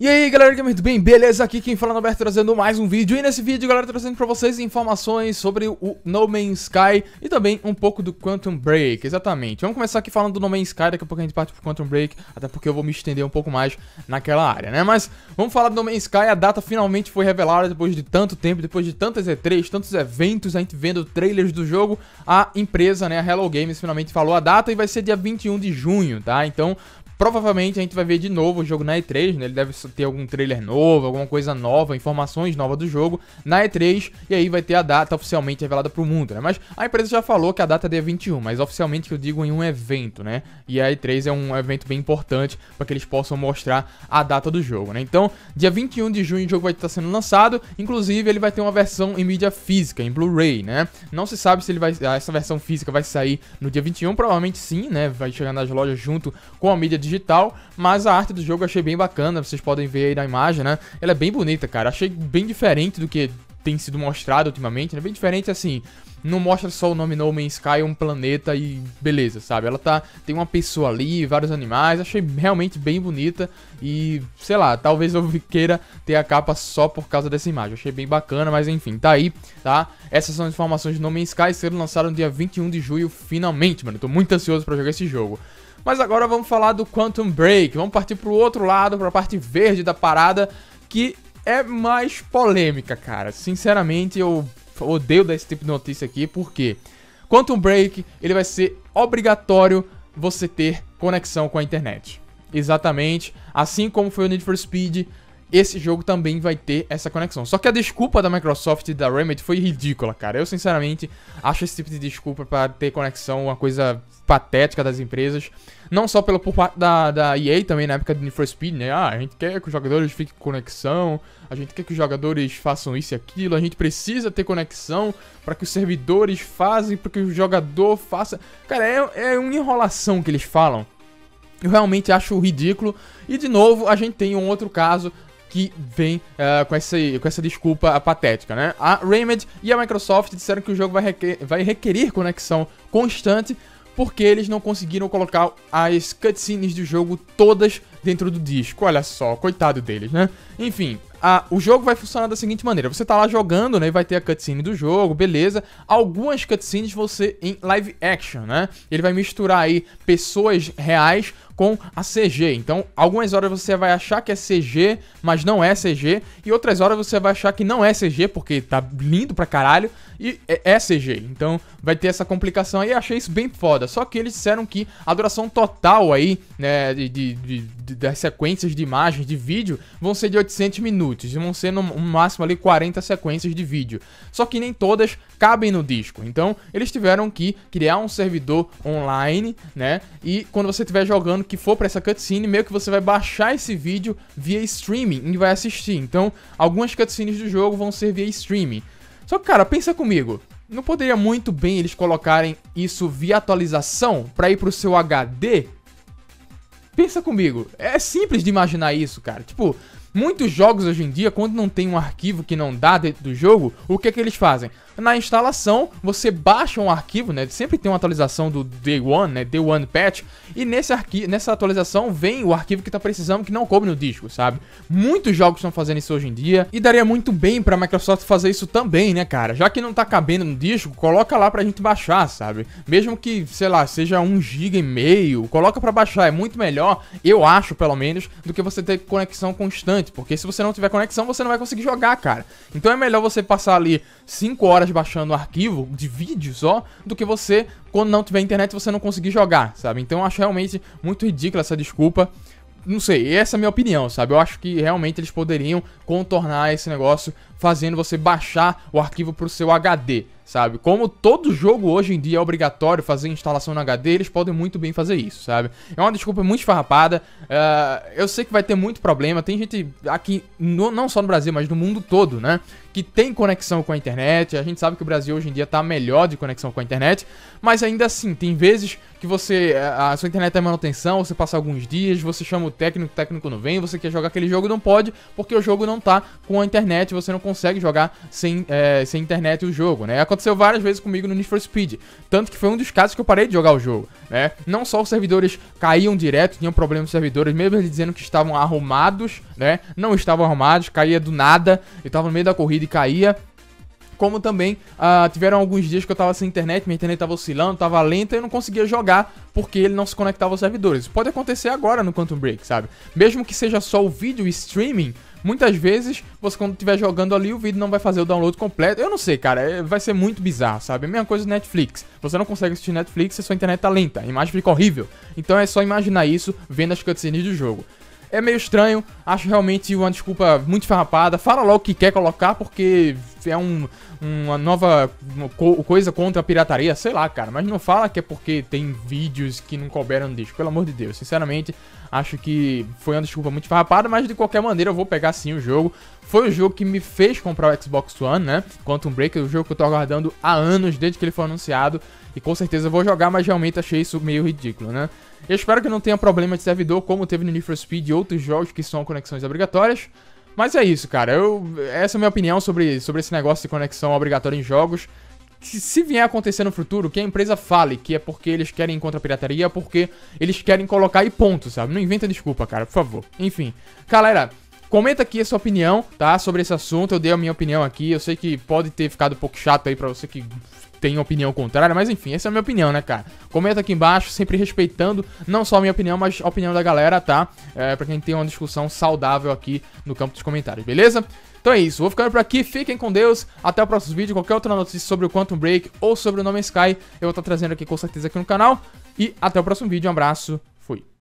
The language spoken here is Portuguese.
E aí galera, muito bem? Beleza? Aqui quem fala é o Alberto trazendo mais um vídeo E nesse vídeo galera trazendo pra vocês informações sobre o No Man's Sky E também um pouco do Quantum Break, exatamente Vamos começar aqui falando do No Man's Sky, daqui a pouco a gente parte pro Quantum Break Até porque eu vou me estender um pouco mais naquela área, né? Mas vamos falar do No Man's Sky, a data finalmente foi revelada depois de tanto tempo Depois de tantas E3, tantos eventos, a gente vendo trailers do jogo A empresa, né, a Hello Games finalmente falou a data e vai ser dia 21 de junho, tá? Então Provavelmente a gente vai ver de novo o jogo na E3, né? Ele deve ter algum trailer novo, alguma coisa nova, informações novas do jogo na E3, e aí vai ter a data oficialmente revelada pro mundo, né? Mas a empresa já falou que a data é dia 21, mas oficialmente que eu digo em um evento, né? E a E3 é um evento bem importante para que eles possam mostrar a data do jogo, né? Então, dia 21 de junho o jogo vai estar sendo lançado, inclusive ele vai ter uma versão em mídia física, em Blu-ray, né? Não se sabe se ele vai essa versão física vai sair no dia 21, provavelmente sim, né? Vai chegar nas lojas junto com a mídia digital, mas a arte do jogo eu achei bem bacana, vocês podem ver aí na imagem, né? Ela é bem bonita, cara. Achei bem diferente do que tem sido mostrado ultimamente, né? Bem diferente assim. Não mostra só o nome No Man's Sky, um planeta e beleza, sabe? Ela tá tem uma pessoa ali, vários animais. Achei realmente bem bonita e sei lá, talvez eu queira ter a capa só por causa dessa imagem. Achei bem bacana, mas enfim, tá aí, tá? Essas são as informações de No Man's Sky sendo lançado no dia 21 de julho finalmente, mano. tô muito ansioso para jogar esse jogo. Mas agora vamos falar do Quantum Break. Vamos partir pro outro lado, pra parte verde da parada, que é mais polêmica, cara. Sinceramente, eu odeio dar esse tipo de notícia aqui, porque Quantum Break, ele vai ser obrigatório você ter conexão com a internet. Exatamente, assim como foi o Need for Speed, esse jogo também vai ter essa conexão. Só que a desculpa da Microsoft e da Remedy foi ridícula, cara. Eu, sinceramente, acho esse tipo de desculpa para ter conexão uma coisa patética das empresas. Não só pelo, por parte da, da EA também, na época do Need for Speed, né? Ah, a gente quer que os jogadores fiquem com conexão, a gente quer que os jogadores façam isso e aquilo, a gente precisa ter conexão para que os servidores fazem, para que o jogador faça... Cara, é, é uma enrolação que eles falam. Eu realmente acho ridículo. E de novo, a gente tem um outro caso que vem uh, com, essa, com essa desculpa patética, né? A Remedy e a Microsoft disseram que o jogo vai, requer, vai requerer conexão constante porque eles não conseguiram colocar as cutscenes do jogo todas dentro do disco. Olha só, coitado deles, né? Enfim, a, o jogo vai funcionar da seguinte maneira: você tá lá jogando, né? E vai ter a cutscene do jogo, beleza. Algumas cutscenes ser em live action, né? Ele vai misturar aí pessoas reais com a CG. Então, algumas horas você vai achar que é CG, mas não é CG, e outras horas você vai achar que não é CG, porque tá lindo pra caralho, e é, é CG. Então, vai ter essa complicação aí, achei isso bem foda. Só que eles disseram que a duração total aí, né, de, de, de das sequências de imagens, de vídeo, vão ser de 800 minutos, e vão ser no, máximo ali 40 sequências de vídeo. Só que nem todas cabem no disco. Então, eles tiveram que criar um servidor online, né, e quando você estiver jogando que for para essa cutscene, meio que você vai baixar esse vídeo via streaming e vai assistir. Então, algumas cutscenes do jogo vão ser via streaming. Só que, cara, pensa comigo. Não poderia muito bem eles colocarem isso via atualização para ir pro seu HD? Pensa comigo. É simples de imaginar isso, cara. Tipo, muitos jogos hoje em dia, quando não tem um arquivo que não dá dentro do jogo, o que é que eles fazem? Na instalação, você baixa um arquivo, né? Sempre tem uma atualização do Day One, né? Day One Patch. E nesse arquivo, nessa atualização vem o arquivo que tá precisando que não coube no disco, sabe? Muitos jogos estão fazendo isso hoje em dia. E daria muito bem pra Microsoft fazer isso também, né, cara? Já que não tá cabendo no disco, coloca lá pra gente baixar, sabe? Mesmo que, sei lá, seja um giga e meio, coloca pra baixar. É muito melhor, eu acho, pelo menos, do que você ter conexão constante. Porque se você não tiver conexão, você não vai conseguir jogar, cara. Então é melhor você passar ali 5 horas baixando o arquivo de vídeo só, do que você, quando não tiver internet, você não conseguir jogar, sabe? Então eu acho realmente muito ridícula essa desculpa. Não sei, essa é a minha opinião, sabe? Eu acho que realmente eles poderiam contornar esse negócio fazendo você baixar o arquivo pro seu HD sabe? Como todo jogo hoje em dia é obrigatório fazer instalação no HD, eles podem muito bem fazer isso, sabe? É uma desculpa muito esfarrapada. Uh, eu sei que vai ter muito problema. Tem gente aqui, no, não só no Brasil, mas no mundo todo, né? Que tem conexão com a internet. A gente sabe que o Brasil hoje em dia tá melhor de conexão com a internet. Mas ainda assim, tem vezes que você. A sua internet em manutenção, você passa alguns dias, você chama o técnico, o técnico não vem, você quer jogar aquele jogo, não pode, porque o jogo não tá com a internet, você não consegue jogar sem, é, sem internet o jogo, né? Aconteceu várias vezes comigo no Need for Speed, tanto que foi um dos casos que eu parei de jogar o jogo, né? Não só os servidores caíam direto, tinham problemas nos servidores, mesmo eles dizendo que estavam arrumados, né? Não estavam arrumados, caía do nada, eu tava no meio da corrida e caía. Como também uh, tiveram alguns dias que eu tava sem internet, minha internet tava oscilando, tava lenta e eu não conseguia jogar porque ele não se conectava aos servidores. Isso pode acontecer agora no Quantum Break, sabe? Mesmo que seja só o vídeo streaming, muitas vezes você quando estiver jogando ali o vídeo não vai fazer o download completo. Eu não sei, cara, é, vai ser muito bizarro, sabe? A mesma coisa do Netflix. Você não consegue assistir Netflix se sua internet tá lenta, a imagem fica horrível. Então é só imaginar isso vendo as cutscenes do jogo. É meio estranho, acho realmente uma desculpa muito farrapada. Fala logo o que quer colocar, porque é um, uma nova coisa contra a pirataria, sei lá, cara. Mas não fala que é porque tem vídeos que não couberam no disco, pelo amor de Deus. Sinceramente, acho que foi uma desculpa muito farrapada, mas de qualquer maneira eu vou pegar sim o jogo. Foi o jogo que me fez comprar o Xbox One, né? Quantum Break, o jogo que eu tô aguardando há anos, desde que ele foi anunciado. E com certeza eu vou jogar, mas realmente achei isso meio ridículo, né? Eu espero que não tenha problema de servidor, como teve no Need for Speed e outros jogos que são conexões obrigatórias. Mas é isso, cara. Eu, essa é a minha opinião sobre, sobre esse negócio de conexão obrigatória em jogos. Se vier a acontecer no futuro, que a empresa fale que é porque eles querem contra a pirataria, porque eles querem colocar aí ponto, sabe? Não inventa desculpa, cara, por favor. Enfim. Galera, comenta aqui a sua opinião, tá? Sobre esse assunto. Eu dei a minha opinião aqui. Eu sei que pode ter ficado um pouco chato aí pra você que tem opinião contrária, mas enfim, essa é a minha opinião, né, cara? Comenta aqui embaixo, sempre respeitando não só a minha opinião, mas a opinião da galera, tá? É, pra quem tem uma discussão saudável aqui no campo dos comentários, beleza? Então é isso, vou ficando por aqui, fiquem com Deus, até o próximo vídeo, qualquer outra notícia sobre o Quantum Break ou sobre o No Man's Sky, eu vou estar trazendo aqui com certeza aqui no canal, e até o próximo vídeo, um abraço.